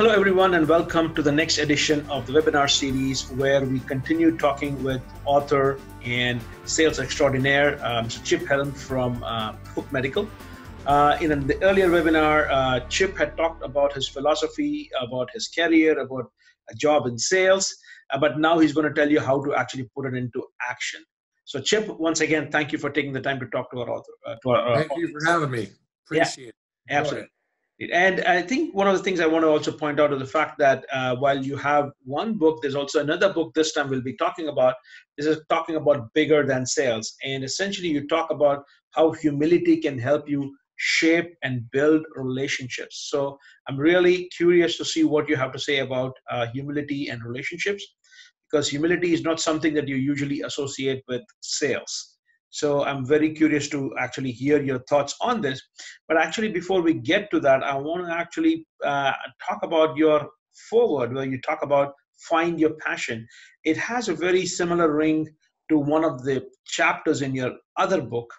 Hello, everyone, and welcome to the next edition of the webinar series where we continue talking with author and sales extraordinaire, Mr. Chip Helm from uh, Cook Medical. Uh, in the earlier webinar, uh, Chip had talked about his philosophy, about his career, about a job in sales, uh, but now he's going to tell you how to actually put it into action. So, Chip, once again, thank you for taking the time to talk to our author. Uh, to our, thank you for having me. Appreciate yeah, it. Absolutely. And I think one of the things I want to also point out is the fact that uh, while you have one book, there's also another book this time we'll be talking about. This is talking about bigger than sales. And essentially, you talk about how humility can help you shape and build relationships. So I'm really curious to see what you have to say about uh, humility and relationships because humility is not something that you usually associate with sales. So I'm very curious to actually hear your thoughts on this. But actually, before we get to that, I want to actually uh, talk about your forward, where you talk about find your passion. It has a very similar ring to one of the chapters in your other book,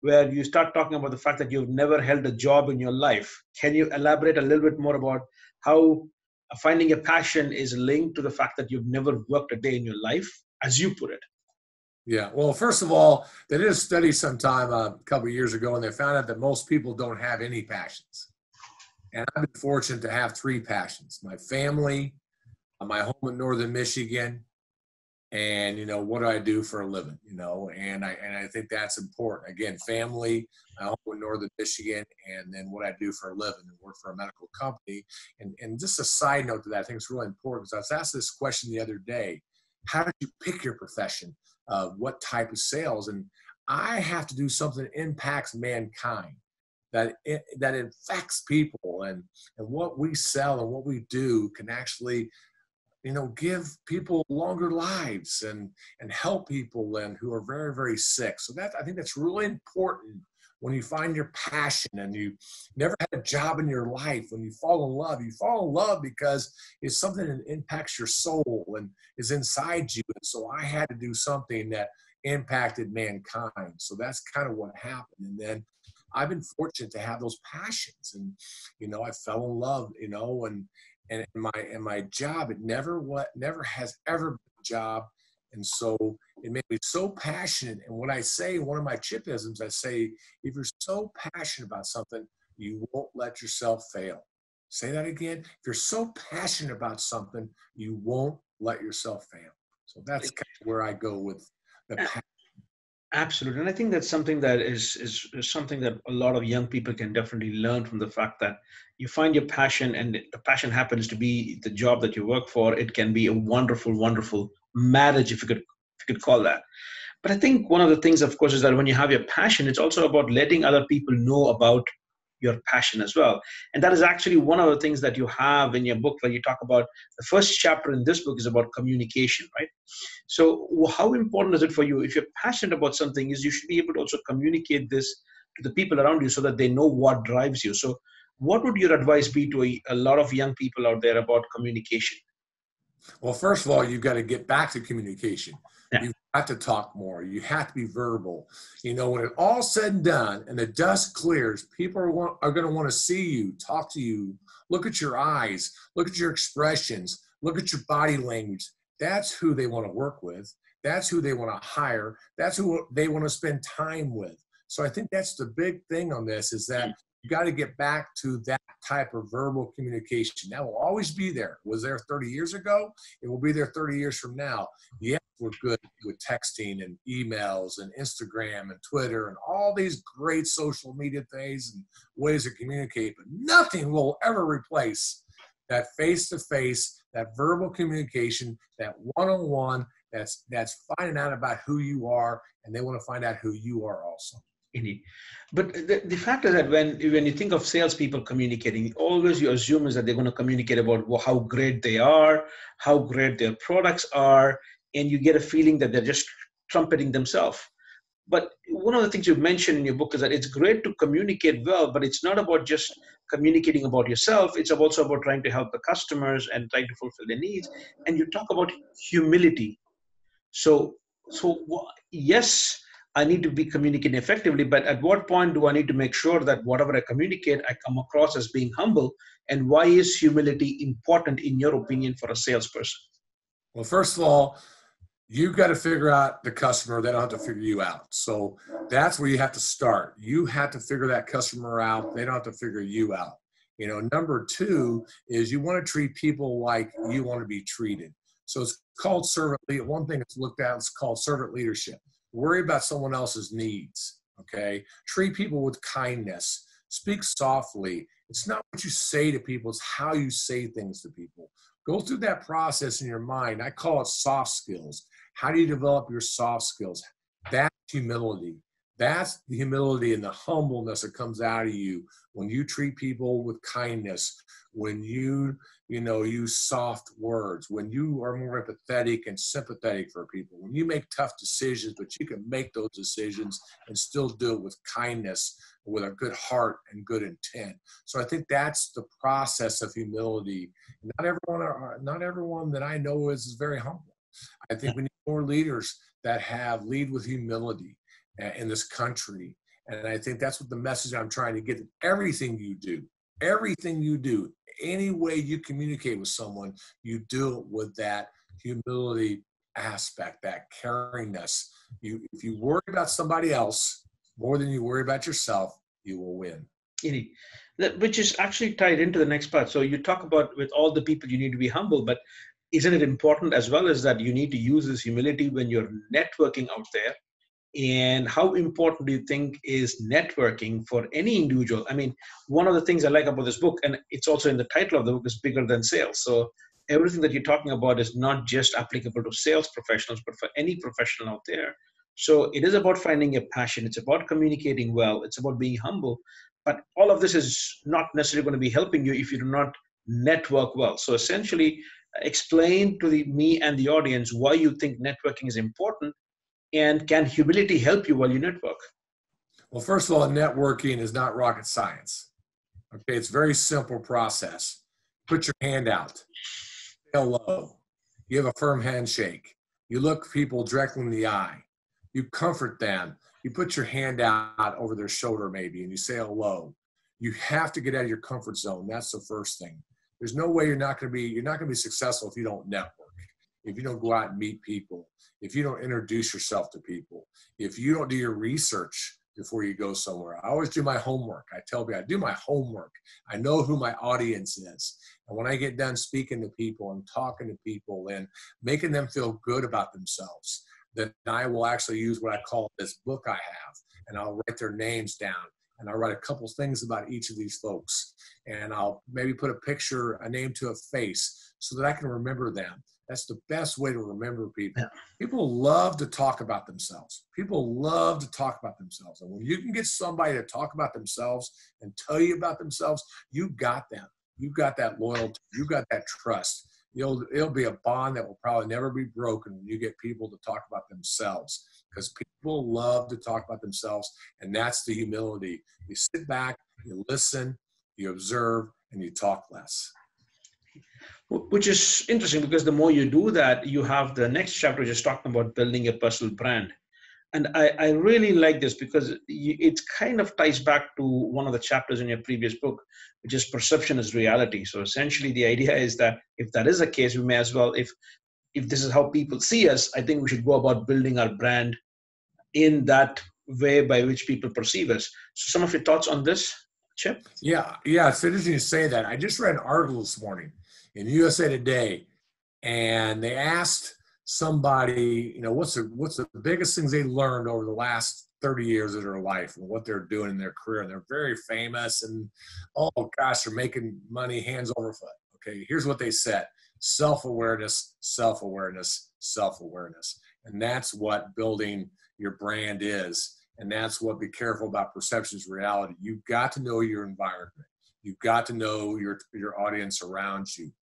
where you start talking about the fact that you've never held a job in your life. Can you elaborate a little bit more about how finding a passion is linked to the fact that you've never worked a day in your life, as you put it? Yeah. Well, first of all, they did a study sometime uh, a couple years ago, and they found out that most people don't have any passions. And I've been fortunate to have three passions: my family, uh, my home in northern Michigan, and you know what do I do for a living? You know, and I and I think that's important. Again, family, my home in northern Michigan, and then what I do for a living and work for a medical company. And and just a side note to that, I think it's really important because I was asked this question the other day: How did you pick your profession? Uh, what type of sales. And I have to do something that impacts mankind, that it, that affects people, and and what we sell and what we do can actually, you know, give people longer lives and and help people and who are very very sick. So that I think that's really important when you find your passion and you never had a job in your life, when you fall in love, you fall in love because it's something that impacts your soul and is inside you. And so I had to do something that impacted mankind. So that's kind of what happened. And then I've been fortunate to have those passions and, you know, I fell in love, you know, and, and my, and my job, it never, what, never has ever been a job and so it made me so passionate. And what I say, one of my chipisms, I say, if you're so passionate about something, you won't let yourself fail. Say that again. If you're so passionate about something, you won't let yourself fail. So that's kind of where I go with the passion. Absolutely, and I think that's something that is, is, is something that a lot of young people can definitely learn from the fact that you find your passion, and the passion happens to be the job that you work for. It can be a wonderful, wonderful marriage, if you could you could call that. But I think one of the things, of course, is that when you have your passion, it's also about letting other people know about your passion as well. And that is actually one of the things that you have in your book where you talk about the first chapter in this book is about communication, right? So how important is it for you if you're passionate about something is you should be able to also communicate this to the people around you so that they know what drives you. So what would your advice be to a, a lot of young people out there about communication? Well, first of all, you've got to get back to communication. Yeah. You've got to talk more. You have to be verbal. You know, when it all said and done and the dust clears, people are, want, are going to want to see you, talk to you, look at your eyes, look at your expressions, look at your body language. That's who they want to work with. That's who they want to hire. That's who they want to spend time with. So I think that's the big thing on this is that mm. you got to get back to that type of verbal communication. That will always be there. Was there 30 years ago? It will be there 30 years from now. Mm. Yes, we're good with texting and emails and Instagram and Twitter and all these great social media things and ways to communicate, but nothing will ever replace that face to face, that verbal communication, that one on one. That's that's finding out about who you are, and they want to find out who you are also. Indeed. But the, the fact is that when, when you think of salespeople communicating, always you assume is that they're going to communicate about how great they are, how great their products are, and you get a feeling that they're just trumpeting themselves. But one of the things you've mentioned in your book is that it's great to communicate well, but it's not about just communicating about yourself. It's also about trying to help the customers and trying to fulfill their needs. And you talk about humility. So, so yes, I need to be communicating effectively, but at what point do I need to make sure that whatever I communicate, I come across as being humble? And why is humility important, in your opinion, for a salesperson? Well, first of all, you've got to figure out the customer. They don't have to figure you out. So that's where you have to start. You have to figure that customer out. They don't have to figure you out. You know, number two is you want to treat people like you want to be treated. So it's called servant leadership. One thing that's looked at is called servant leadership. Worry about someone else's needs. Okay. Treat people with kindness. Speak softly. It's not what you say to people, it's how you say things to people. Go through that process in your mind. I call it soft skills. How do you develop your soft skills? That's humility. That's the humility and the humbleness that comes out of you when you treat people with kindness, when you, you know, use soft words, when you are more empathetic and sympathetic for people, when you make tough decisions, but you can make those decisions and still do it with kindness, with a good heart and good intent. So I think that's the process of humility. Not everyone, are, not everyone that I know is, is very humble. I think we need more leaders that have lead with humility uh, in this country. And I think that's what the message I'm trying to get. Everything you do, everything you do, any way you communicate with someone, you do it with that humility aspect, that caringness. You, if you worry about somebody else more than you worry about yourself, you will win. Which is actually tied into the next part. So you talk about with all the people you need to be humble, but isn't it important as well as that you need to use this humility when you're networking out there and how important do you think is networking for any individual i mean one of the things i like about this book and it's also in the title of the book is bigger than sales so everything that you're talking about is not just applicable to sales professionals but for any professional out there so it is about finding a passion it's about communicating well it's about being humble but all of this is not necessarily going to be helping you if you do not network well so essentially explain to the me and the audience why you think networking is important and can humility help you while you network? Well, first of all, networking is not rocket science. Okay, it's very simple process. Put your hand out. Hello. You have a firm handshake. You look people directly in the eye. You comfort them. You put your hand out over their shoulder maybe and you say hello. You have to get out of your comfort zone. That's the first thing. There's no way you're not going to be you're not going to be successful if you don't network. If you don't go out and meet people if you don't introduce yourself to people, if you don't do your research before you go somewhere. I always do my homework. I tell people I do my homework. I know who my audience is. And when I get done speaking to people and talking to people and making them feel good about themselves, then I will actually use what I call this book I have and I'll write their names down and I'll write a couple things about each of these folks and I'll maybe put a picture, a name to a face so that I can remember them. That's the best way to remember people. People love to talk about themselves. People love to talk about themselves. And when you can get somebody to talk about themselves and tell you about themselves, you got them. You got that loyalty. You got that trust. It'll, it'll be a bond that will probably never be broken when you get people to talk about themselves because people love to talk about themselves. And that's the humility. You sit back, you listen, you observe, and you talk less which is interesting because the more you do that, you have the next chapter just talking about building a personal brand. And I, I really like this because it kind of ties back to one of the chapters in your previous book, which is perception is reality. So essentially, the idea is that if that is the case, we may as well, if if this is how people see us, I think we should go about building our brand in that way by which people perceive us. So, some of your thoughts on this, Chip? Yeah, yeah, it's interesting to say that. I just read an article this morning in USA Today, and they asked somebody, you know, what's the what's the biggest things they learned over the last 30 years of their life and what they're doing in their career. And they're very famous and oh gosh, they're making money hands over foot. Okay, here's what they said: self-awareness, self-awareness, self-awareness. And that's what building your brand is. And that's what be careful about perceptions reality. You've got to know your environment. You've got to know your your audience around you.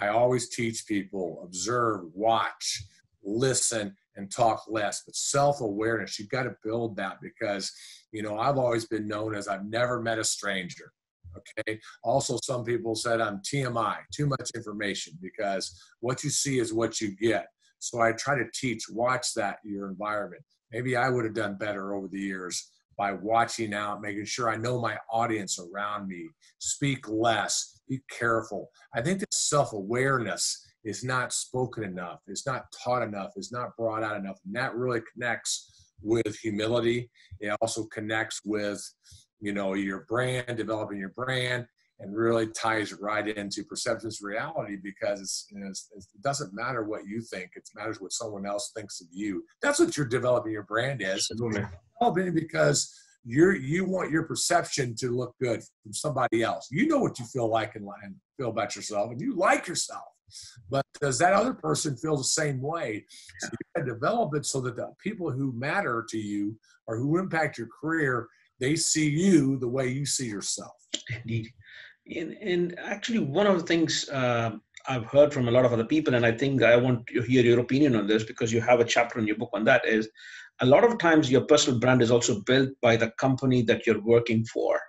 I always teach people observe, watch, listen, and talk less. But self awareness, you've got to build that because, you know, I've always been known as I've never met a stranger. Okay. Also, some people said I'm TMI, too much information, because what you see is what you get. So I try to teach, watch that your environment. maybe I would have done better over the years by watching out, making sure I know my audience around me, speak less, be careful. I think that self awareness is not spoken enough, it's not taught enough, it's not brought out enough. And that really connects with humility. It also connects with, you know, your brand, developing your brand, and really ties right into perceptions reality because it's, you know, it's, it doesn't matter what you think it matters what someone else thinks of you that's what you're developing your brand is because you're you want your perception to look good from somebody else. You know what you feel like and, and feel about yourself and you like yourself. But does that other person feel the same way? So you got to develop it so that the people who matter to you or who impact your career they see you the way you see yourself. Indeed. And, and actually, one of the things uh, I've heard from a lot of other people, and I think I want to hear your opinion on this because you have a chapter in your book on that, is a lot of times your personal brand is also built by the company that you're working for.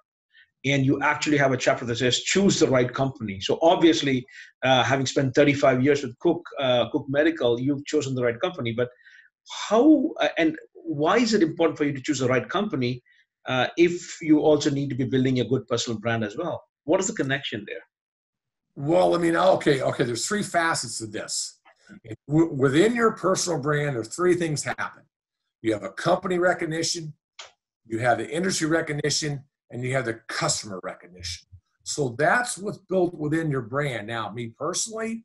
And you actually have a chapter that says choose the right company. So obviously, uh, having spent 35 years with Cook uh, Cook Medical, you've chosen the right company. But how uh, and why is it important for you to choose the right company uh, if you also need to be building a good personal brand as well? What is the connection there? Well, I mean, okay, okay. There's three facets to this. Within your personal brand, there's three things happen. You have a company recognition, you have the industry recognition, and you have the customer recognition. So that's what's built within your brand. Now, me personally,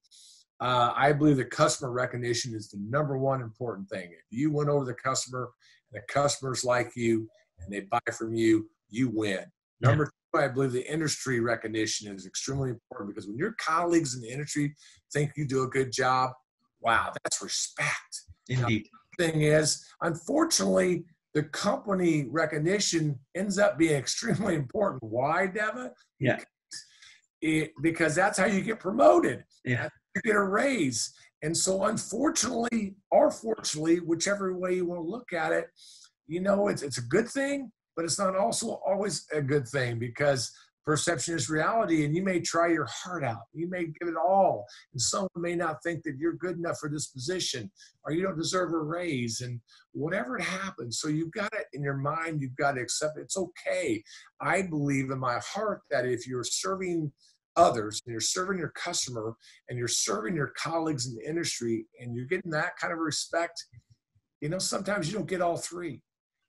uh, I believe the customer recognition is the number one important thing. If you win over the customer, and the customers like you, and they buy from you, you win. Number two, I believe the industry recognition is extremely important because when your colleagues in the industry think you do a good job, wow, that's respect. Indeed. Now, thing is, unfortunately, the company recognition ends up being extremely important. Why, Deva? Yeah. It, because that's how you get promoted. Yeah. You get a raise. And so, unfortunately, or fortunately, whichever way you want to look at it, you know, it's, it's a good thing but it's not also always a good thing because perception is reality and you may try your heart out you may give it all and someone may not think that you're good enough for this position or you don't deserve a raise and whatever it happens so you've got it in your mind you've got to accept it. it's okay i believe in my heart that if you're serving others and you're serving your customer and you're serving your colleagues in the industry and you're getting that kind of respect you know sometimes you don't get all three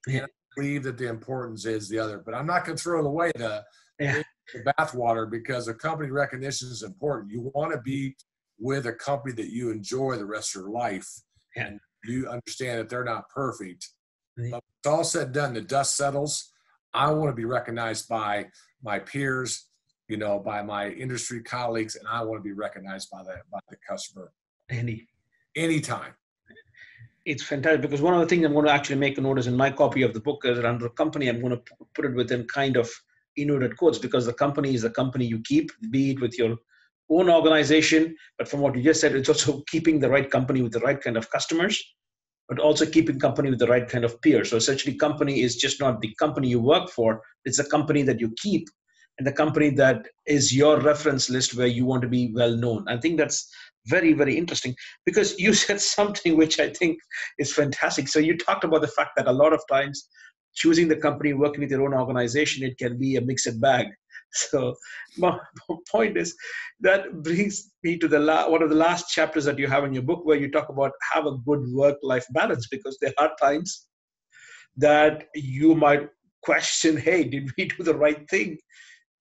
yeah believe that the importance is the other. But I'm not going to throw it away the, yeah. the bathwater because a company recognition is important. You want to be with a company that you enjoy the rest of your life, yeah. and you understand that they're not perfect. But it's all said and done. The dust settles. I want to be recognized by my peers, you know, by my industry colleagues, and I want to be recognized by the by the customer. Any anytime it's fantastic because one of the things I'm going to actually make a notice in my copy of the book is that under the company, I'm going to put it within kind of inverted quotes because the company is the company you keep, be it with your own organization. But from what you just said, it's also keeping the right company with the right kind of customers, but also keeping company with the right kind of peers. So essentially, company is just not the company you work for; it's a company that you keep, and the company that is your reference list where you want to be well known. I think that's very very interesting because you said something which i think is fantastic so you talked about the fact that a lot of times choosing the company working with your own organization it can be a mixed bag so my point is that brings me to the la- one of the last chapters that you have in your book where you talk about have a good work life balance because there are times that you might question hey did we do the right thing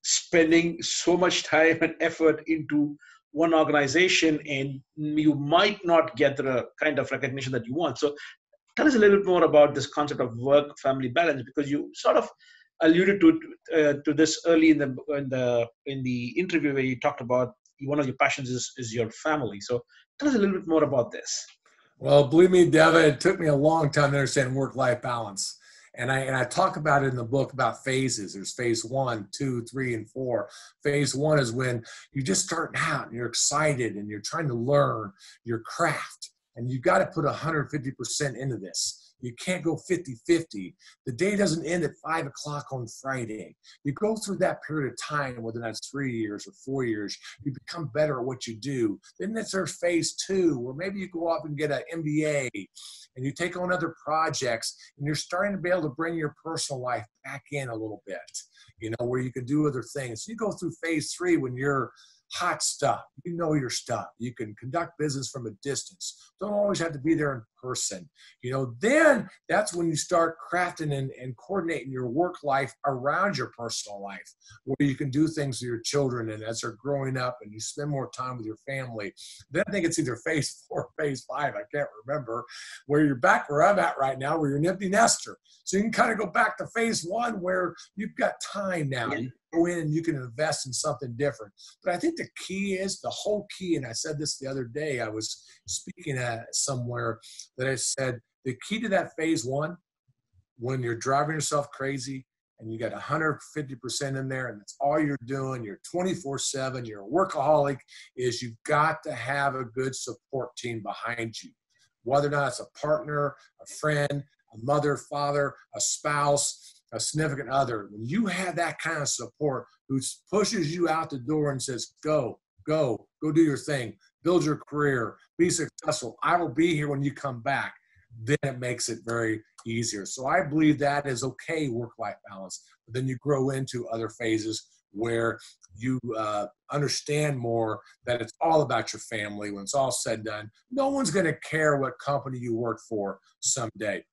spending so much time and effort into one organization and you might not get the kind of recognition that you want. So tell us a little bit more about this concept of work family balance because you sort of alluded to uh, to this early in the in the in the interview where you talked about one of your passions is, is your family. So tell us a little bit more about this. Well, believe me, Deva, it took me a long time to understand work life balance and I and I talk about it in the book about phases. There's phase one, two, three, and four. Phase one is when you're just start out and you're excited and you're trying to learn your craft, and you got to put 150% into this. You can't go 50 50. The day doesn't end at five o'clock on Friday. You go through that period of time, whether that's three years or four years, you become better at what you do. Then there's phase two, where maybe you go off and get an MBA and you take on other projects and you're starting to be able to bring your personal life back in a little bit, you know, where you can do other things. You go through phase three when you're hot stuff. You know your stuff. You can conduct business from a distance. Don't always have to be there in person. You know, then that's when you start crafting and, and coordinating your work life around your personal life, where you can do things with your children and as they're growing up and you spend more time with your family. Then I think it's either phase four phase five, I can't remember, where you're back where I'm at right now, where you're an empty nester. So you can kind of go back to phase one where you've got time now. Go in and you can invest in something different. But I think the key is the whole key, and I said this the other day, I was speaking at somewhere that I said the key to that phase one, when you're driving yourself crazy and you got 150% in there and that's all you're doing, you're 24 7, you're a workaholic, is you've got to have a good support team behind you. Whether or not it's a partner, a friend, a mother, father, a spouse, a significant other, when you have that kind of support who pushes you out the door and says, go, go, go do your thing, build your career, be successful. I will be here when you come back. Then it makes it very easier. So I believe that is okay work life balance. But then you grow into other phases where you uh, understand more that it's all about your family when it's all said and done. No one's going to care what company you work for someday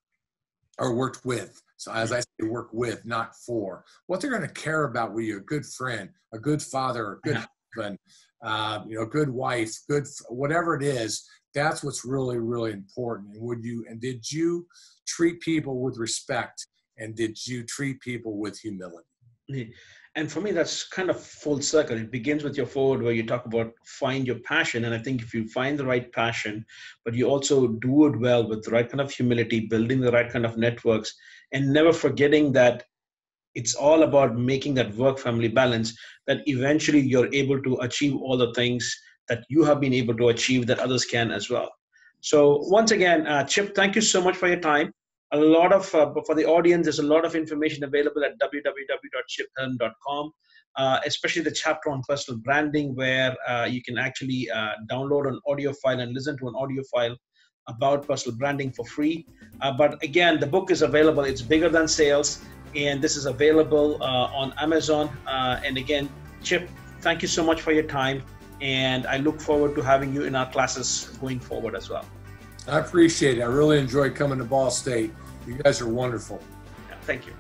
or worked with. So as I say, work with, not for. What they're going to care about with you, a good friend, a good father, a good husband, uh, you know, a good wife, good whatever it is. That's what's really, really important. And would you and did you treat people with respect and did you treat people with humility? And for me that's kind of full circle. It begins with your forward where you talk about find your passion. And i think if you find the right passion but you also do it well with the right kind of humility building the right kind of networks and never forgetting that it's all about making that work family balance that eventually you're able to achieve all the things that you have been able to achieve that others can as well. So once again uh, chip thank you so much for your time a lot of uh, for the audience there's a lot of information available at www.chiphelm.com uh, especially the chapter on personal branding where uh, you can actually uh, download an audio file and listen to an audio file about personal branding for free uh, but again the book is available it's bigger than sales and this is available uh, on amazon and again chip thank you so much for your time and i look forward to having you in our classes going forward as well I appreciate it. I really enjoyed coming to Ball State. You guys are wonderful. Yeah, thank you.